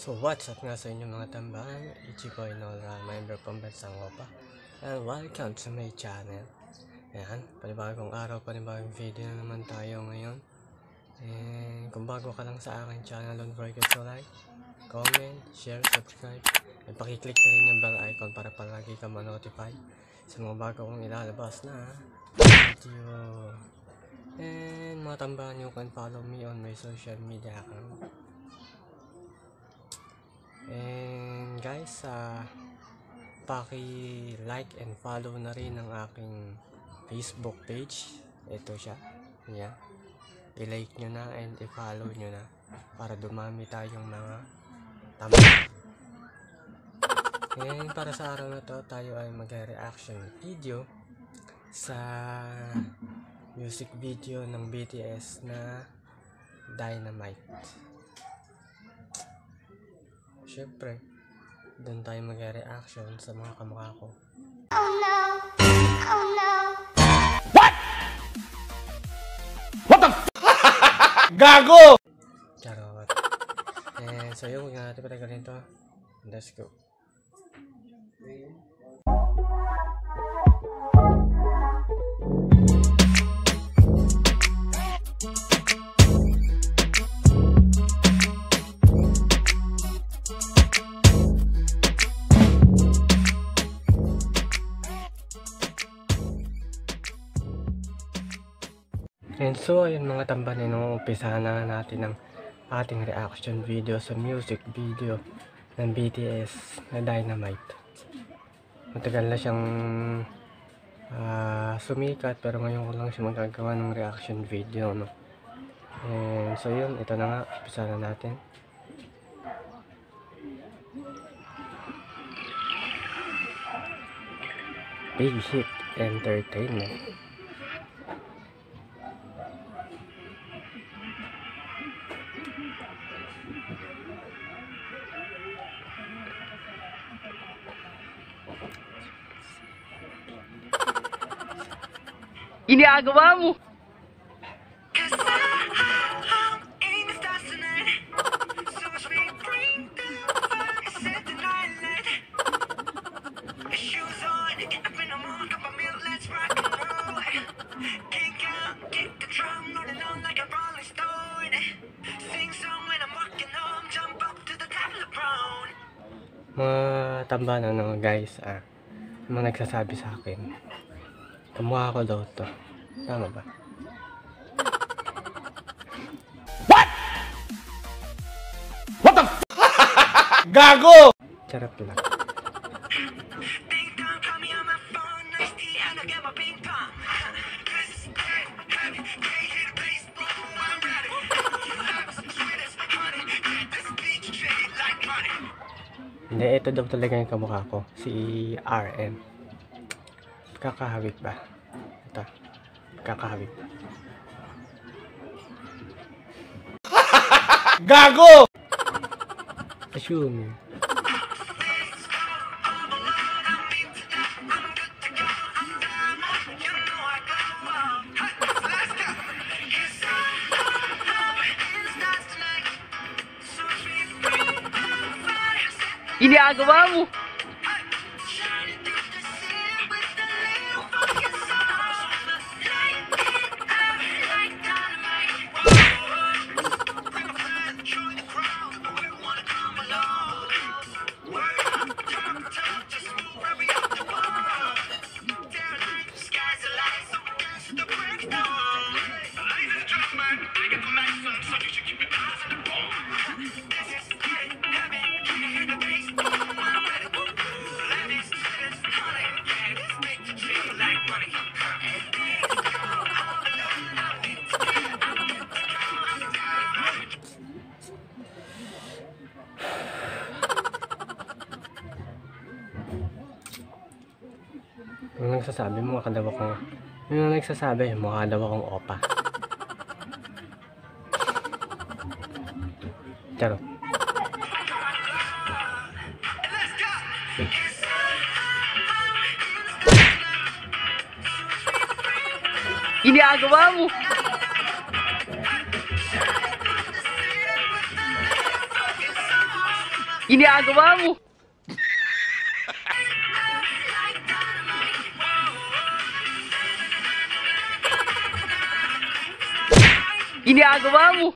So what's up nga sa inyo mga tambahan? Ichiboy Nora, member pambansang Opa. And welcome to my channel. Ayan, panibagong araw, panibagong video na naman tayo ngayon. And kung bago ka lang sa aking channel, don't forget to like, comment, share, subscribe. And pakiclick na rin yung bell icon para palagi ka ma-notify sa mga bago kong ilalabas na video. And mga tambahan, you can follow me on my social media account. And guys, uh, paki-like and follow na rin ang aking Facebook page. Ito siya. Yeah. I-like nyo na and i-follow nyo na para dumami tayong mga tama. And para sa araw na to, tayo ay mag-reaction video sa music video ng BTS na Dynamite. Siyempre, doon tayo mag-reaction sa mga kamukha ko. Oh no, oh no. Gago! Charot. And so yun, huwag na natin patagalin to. Let's go. And so, ayun mga tambanin, umpisahan na natin ang ating reaction video sa music video ng BTS na Dynamite. Matagal na siyang ah, sumikat pero ngayon ko lang siya magagawa ng reaction video. No? And so yun, ito na nga, umpisa na natin. Big Hit Entertainment. Ginagawa mo. Mga tambanan no guys ah. Mga nagsasabi sa akin kamukha ko daw to. Tama ba? Gago! charot lang hindi ito daw talaga yung kamukha ko si RM kakahawig ba? Ito kakahawig Gago! assuming Ginagawa mo. Yung nagsasabi mukha daw akong yung nagsasabi mukha daw akong opa charot Ginagawa mo. Ginagawa mo! Ginagawa mo!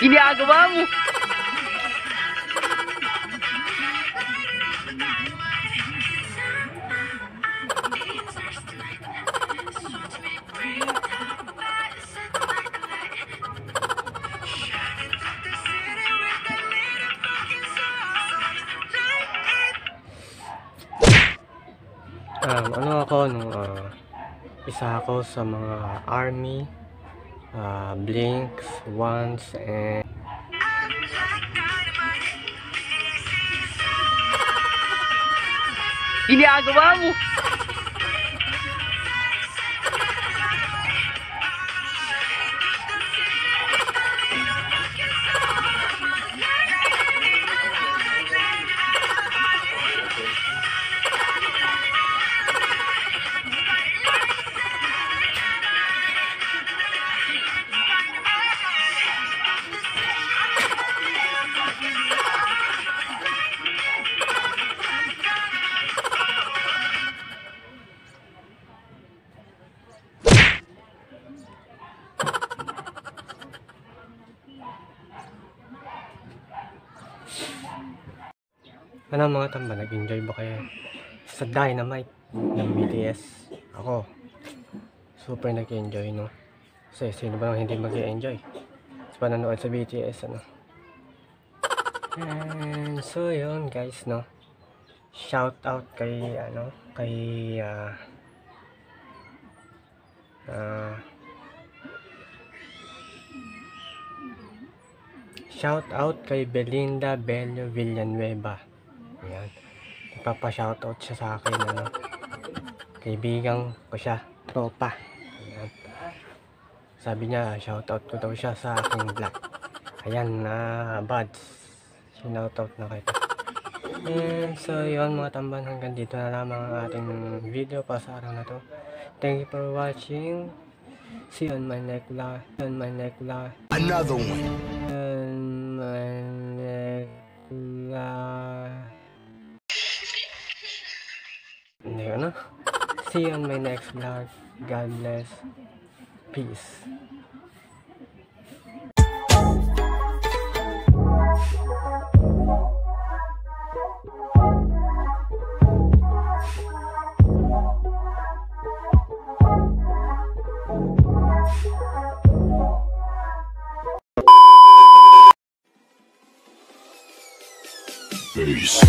Ginagawa mo! Um, ano ako, nung ah, isa ako sa mga army, ah, blinks, ones, and Ginagawa mo! Ano mga tamba, nag-enjoy ba kayo sa Dynamite ng BTS? Ako, super nag-enjoy, no? Kasi sino ba nang hindi mag-enjoy sa pananood sa BTS, ano? And so yun guys, no? Shout out kay, ano, kay, ah, ah, Shout out kay Belinda Bello Villanueva. Ayan. Nagpapa-shoutout siya sa akin, ano. Kaibigan ko siya, tropa. Ayan. Sabi niya, shoutout ko daw siya sa aking vlog. Ayan, na buds. Shoutout na kita. And so, yun mga tamban, hanggang dito na lamang ang ating video pa sa araw na to. Thank you for watching. See you on my next vlog. See you on my next vlog. Another one. On my next vlog. See you on my next vlog. God bless. Peace. Peace.